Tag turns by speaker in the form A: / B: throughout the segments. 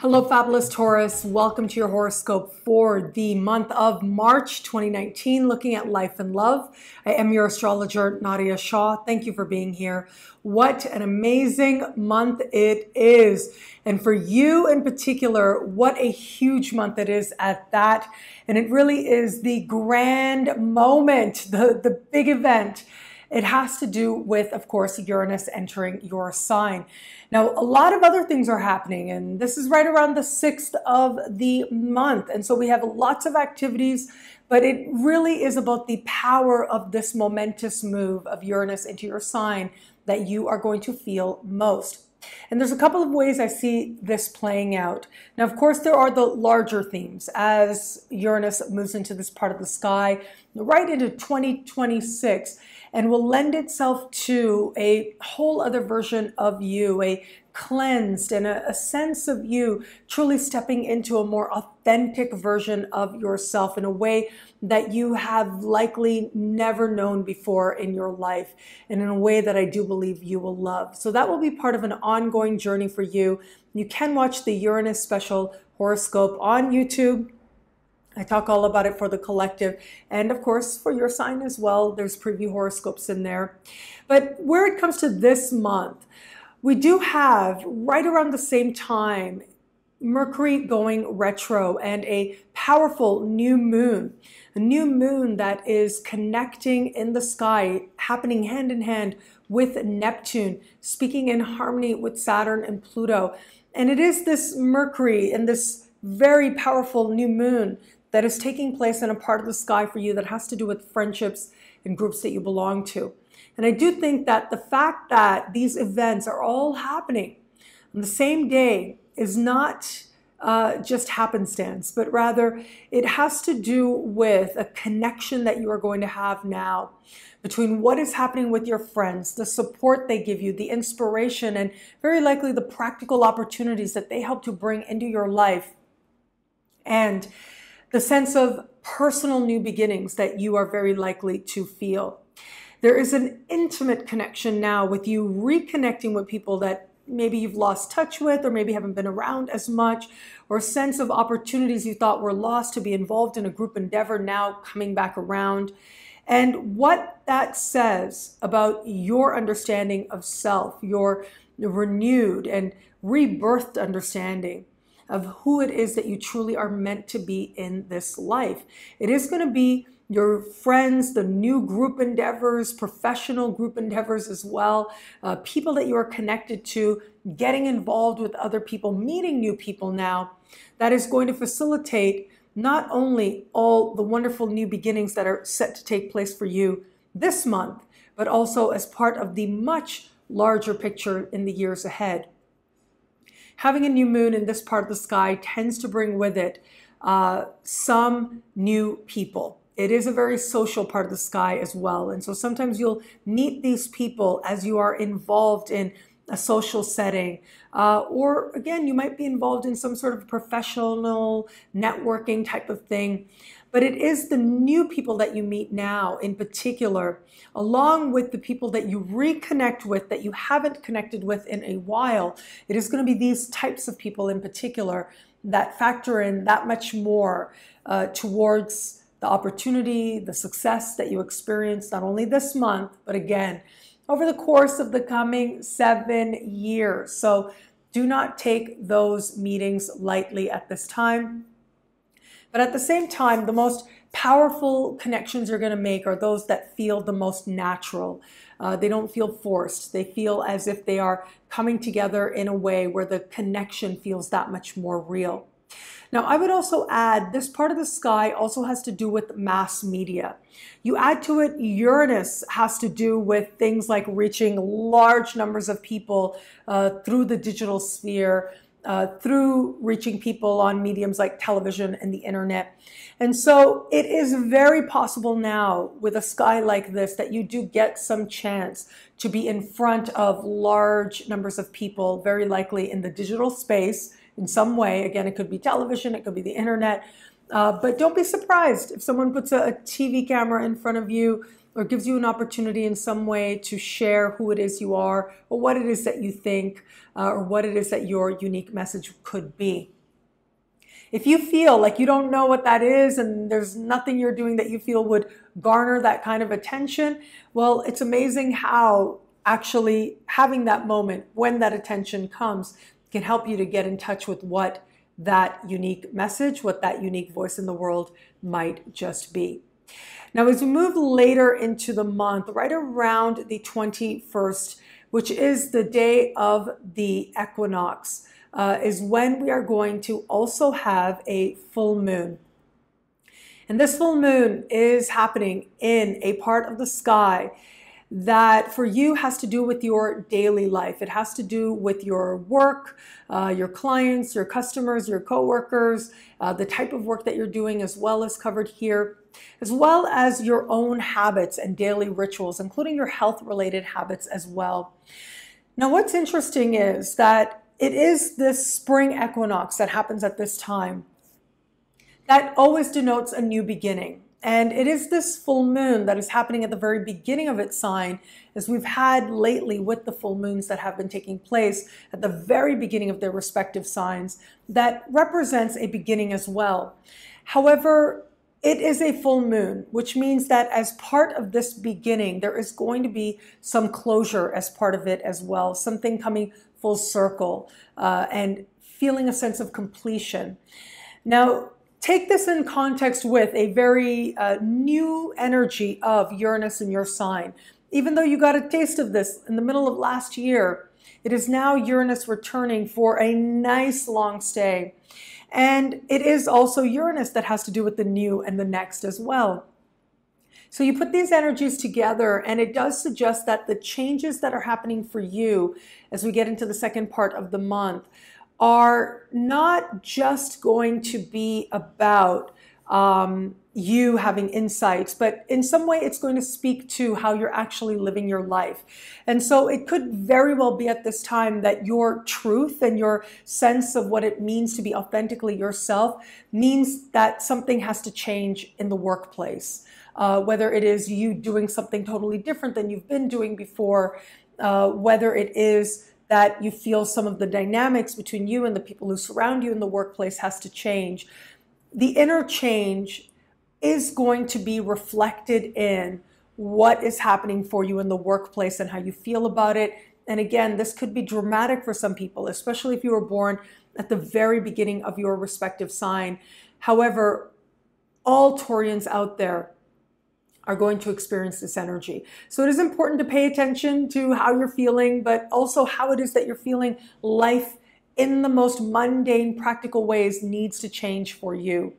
A: Hello, fabulous Taurus. Welcome to your horoscope for the month of March 2019, looking at life and love. I am your astrologer, Nadiya Shah. Thank you for being here. What an amazing month it is. And for you in particular, what a huge month it is at that. And it really is the grand moment, the, the big event it has to do with, of course, Uranus entering your sign. Now, a lot of other things are happening, and this is right around the 6th of the month. And so we have lots of activities, but it really is about the power of this momentous move of Uranus into your sign that you are going to feel most. And there's a couple of ways I see this playing out. Now, of course, there are the larger themes as Uranus moves into this part of the sky right into 2026 and will lend itself to a whole other version of you, a cleansed and a, a, sense of you truly stepping into a more authentic version of yourself in a way that you have likely never known before in your life and in a way that I do believe you will love. So that will be part of an ongoing journey for you. You can watch the Uranus special horoscope on YouTube I talk all about it for the collective and of course for your sign as well. There's preview horoscopes in there. But where it comes to this month, we do have right around the same time Mercury going retro and a powerful new moon. A new moon that is connecting in the sky, happening hand in hand with Neptune, speaking in harmony with Saturn and Pluto. And it is this Mercury and this very powerful new moon that is taking place in a part of the sky for you that has to do with friendships and groups that you belong to. And I do think that the fact that these events are all happening on the same day is not uh, just happenstance, but rather it has to do with a connection that you are going to have now between what is happening with your friends, the support they give you, the inspiration, and very likely the practical opportunities that they help to bring into your life. And the sense of personal new beginnings that you are very likely to feel. There is an intimate connection now with you reconnecting with people that maybe you've lost touch with or maybe haven't been around as much or a sense of opportunities you thought were lost to be involved in a group endeavor now coming back around. And what that says about your understanding of self, your renewed and rebirthed understanding of who it is that you truly are meant to be in this life. It is going to be your friends, the new group endeavors, professional group endeavors as well, uh, people that you are connected to, getting involved with other people, meeting new people now. That is going to facilitate not only all the wonderful new beginnings that are set to take place for you this month, but also as part of the much larger picture in the years ahead having a new moon in this part of the sky tends to bring with it uh, some new people. It is a very social part of the sky as well. And so sometimes you'll meet these people as you are involved in a social setting. Uh, or again, you might be involved in some sort of professional networking type of thing. But it is the new people that you meet now, in particular, along with the people that you reconnect with that you haven't connected with in a while. It is going to be these types of people in particular that factor in that much more uh, towards the opportunity, the success that you experience not only this month, but again, over the course of the coming seven years. So do not take those meetings lightly at this time. But at the same time, the most powerful connections you're going to make are those that feel the most natural. Uh, they don't feel forced. They feel as if they are coming together in a way where the connection feels that much more real. Now, I would also add this part of the sky also has to do with mass media. You add to it, Uranus has to do with things like reaching large numbers of people uh, through the digital sphere uh, through reaching people on mediums like television and the internet. And so it is very possible now with a sky like this that you do get some chance to be in front of large numbers of people, very likely in the digital space in some way. Again, it could be television, it could be the internet. Uh, but don't be surprised if someone puts a, a TV camera in front of you or gives you an opportunity in some way to share who it is you are, or what it is that you think, uh, or what it is that your unique message could be. If you feel like you don't know what that is and there's nothing you're doing that you feel would garner that kind of attention, well, it's amazing how actually having that moment when that attention comes can help you to get in touch with what that unique message, what that unique voice in the world might just be. Now, as we move later into the month, right around the 21st, which is the day of the equinox, uh, is when we are going to also have a full moon. And this full moon is happening in a part of the sky that for you has to do with your daily life. It has to do with your work, uh, your clients, your customers, your coworkers, uh, the type of work that you're doing, as well as covered here, as well as your own habits and daily rituals, including your health related habits as well. Now, what's interesting is that it is this spring equinox that happens at this time that always denotes a new beginning. And it is this full moon that is happening at the very beginning of its sign, as we've had lately with the full moons that have been taking place at the very beginning of their respective signs, that represents a beginning as well. However, it is a full moon, which means that as part of this beginning, there is going to be some closure as part of it as well, something coming full circle uh, and feeling a sense of completion. Now, take this in context with a very uh, new energy of Uranus in your sign. Even though you got a taste of this in the middle of last year, it is now Uranus returning for a nice long stay. And it is also Uranus that has to do with the new and the next as well. So you put these energies together, and it does suggest that the changes that are happening for you as we get into the second part of the month are not just going to be about um, you having insights, but in some way it's going to speak to how you're actually living your life. And so it could very well be at this time that your truth and your sense of what it means to be authentically yourself means that something has to change in the workplace. Uh, whether it is you doing something totally different than you've been doing before, uh, whether it is that you feel some of the dynamics between you and the people who surround you in the workplace has to change. The inner change is going to be reflected in what is happening for you in the workplace and how you feel about it. And again, this could be dramatic for some people, especially if you were born at the very beginning of your respective sign. However, all Taurians out there are going to experience this energy. So it is important to pay attention to how you're feeling, but also how it is that you're feeling life in the most mundane, practical ways needs to change for you.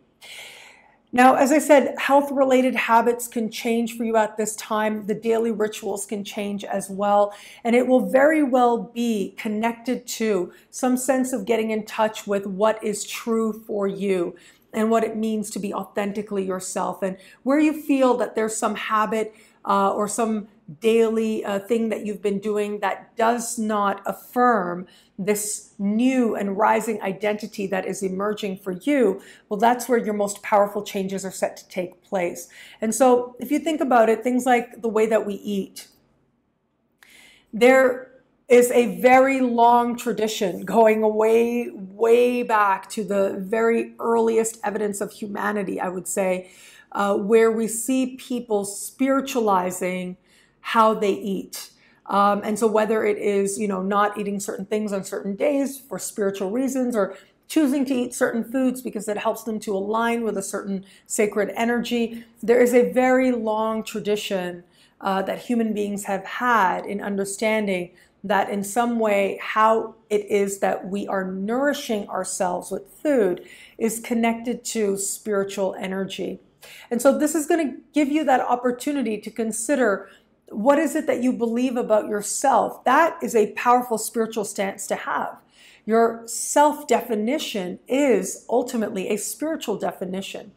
A: Now, as I said, health related habits can change for you at this time. The daily rituals can change as well. And it will very well be connected to some sense of getting in touch with what is true for you and what it means to be authentically yourself and where you feel that there's some habit uh, or some daily uh, thing that you've been doing that does not affirm this new and rising identity that is emerging for you, well, that's where your most powerful changes are set to take place. And so, if you think about it, things like the way that we eat, there is a very long tradition going way, way back to the very earliest evidence of humanity, I would say, uh, where we see people spiritualizing how they eat. Um, and so whether it is, you know, not eating certain things on certain days for spiritual reasons or choosing to eat certain foods because it helps them to align with a certain sacred energy, there is a very long tradition uh, that human beings have had in understanding that in some way how it is that we are nourishing ourselves with food is connected to spiritual energy. And so this is going to give you that opportunity to consider what is it that you believe about yourself? That is a powerful spiritual stance to have. Your self definition is ultimately a spiritual definition.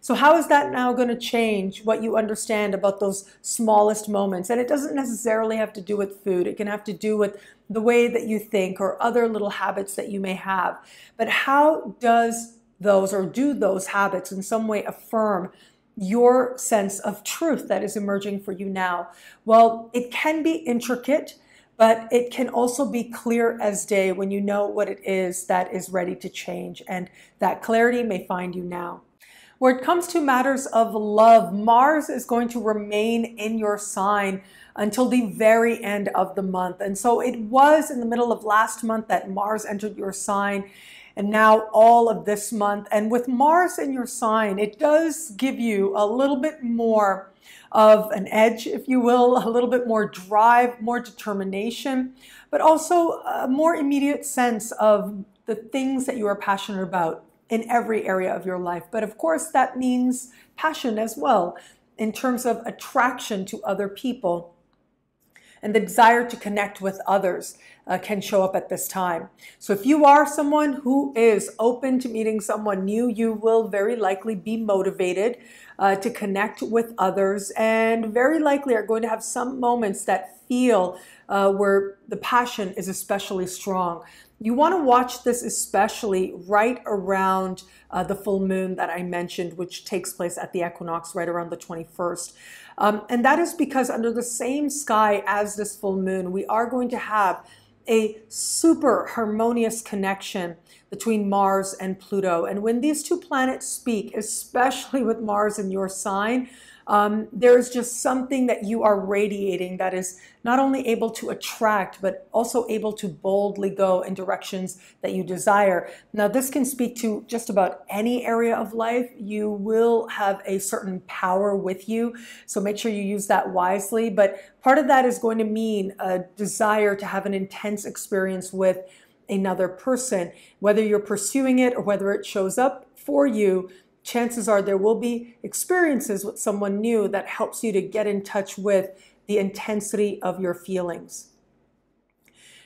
A: So, how is that now going to change what you understand about those smallest moments? And it doesn't necessarily have to do with food, it can have to do with the way that you think or other little habits that you may have. But how does those or do those habits in some way affirm your sense of truth that is emerging for you now? Well, it can be intricate, but it can also be clear as day when you know what it is that is ready to change. And that clarity may find you now. Where it comes to matters of love, Mars is going to remain in your sign until the very end of the month. And so it was in the middle of last month that Mars entered your sign and now all of this month. And with Mars in your sign, it does give you a little bit more of an edge, if you will, a little bit more drive, more determination, but also a more immediate sense of the things that you are passionate about in every area of your life. But of course, that means passion as well in terms of attraction to other people and the desire to connect with others uh, can show up at this time. So if you are someone who is open to meeting someone new, you will very likely be motivated uh, to connect with others and very likely are going to have some moments that feel uh, where the passion is especially strong. You want to watch this especially right around uh, the full moon that I mentioned, which takes place at the equinox right around the 21st. Um, and that is because under the same sky as this full moon, we are going to have a super harmonious connection between Mars and Pluto. And when these two planets speak, especially with Mars in your sign, um, there's just something that you are radiating that is not only able to attract, but also able to boldly go in directions that you desire. Now, this can speak to just about any area of life. You will have a certain power with you, so make sure you use that wisely. But part of that is going to mean a desire to have an intense experience with another person, whether you're pursuing it or whether it shows up for you chances are there will be experiences with someone new that helps you to get in touch with the intensity of your feelings.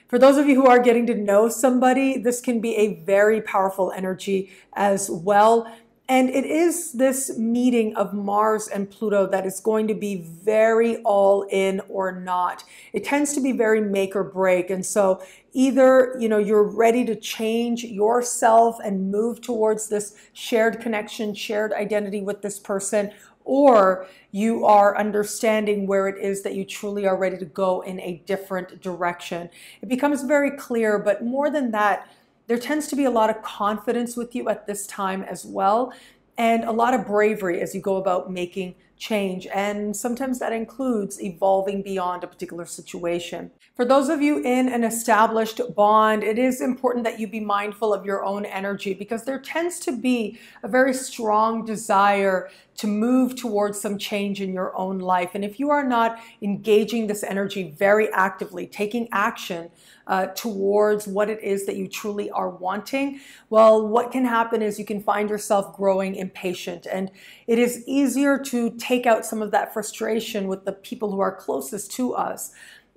A: For those of you who are getting to know somebody, this can be a very powerful energy as well. And it is this meeting of Mars and Pluto that is going to be very all in or not. It tends to be very make or break. And so either, you know, you're ready to change yourself and move towards this shared connection, shared identity with this person, or you are understanding where it is that you truly are ready to go in a different direction. It becomes very clear, but more than that, there tends to be a lot of confidence with you at this time as well, and a lot of bravery as you go about making change. And sometimes that includes evolving beyond a particular situation. For those of you in an established bond, it is important that you be mindful of your own energy because there tends to be a very strong desire to move towards some change in your own life. And if you are not engaging this energy very actively, taking action, uh, towards what it is that you truly are wanting, well, what can happen is you can find yourself growing impatient. And it is easier to take out some of that frustration with the people who are closest to us.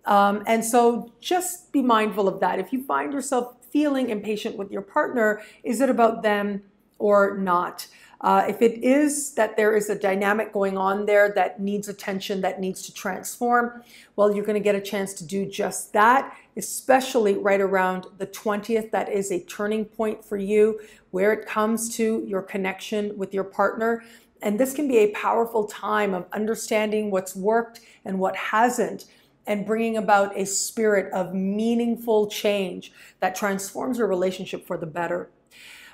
A: Um, and so just be mindful of that. If you find yourself feeling impatient with your partner, is it about them or not? Uh, if it is that there is a dynamic going on there that needs attention, that needs to transform, well, you're going to get a chance to do just that, especially right around the 20th. That is a turning point for you where it comes to your connection with your partner. And this can be a powerful time of understanding what's worked and what hasn't and bringing about a spirit of meaningful change that transforms your relationship for the better.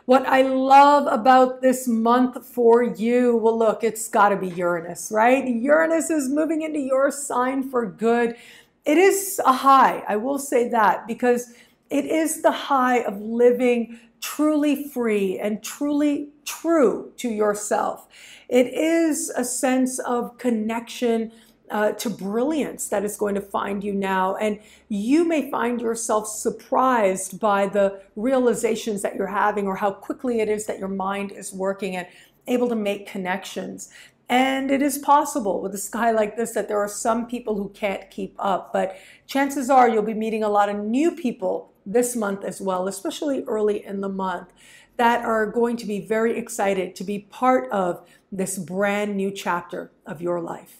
A: What I love about this month for you, well, look, it's got to be Uranus, right? Uranus is moving into your sign for good. It is a high, I will say that, because it is the high of living truly free and truly true to yourself. It is a sense of connection uh, to brilliance that is going to find you now. And you may find yourself surprised by the realizations that you're having or how quickly it is that your mind is working and able to make connections. And it is possible with a sky like this that there are some people who can't keep up, but chances are you'll be meeting a lot of new people this month as well, especially early in the month, that are going to be very excited to be part of this brand new chapter of your life.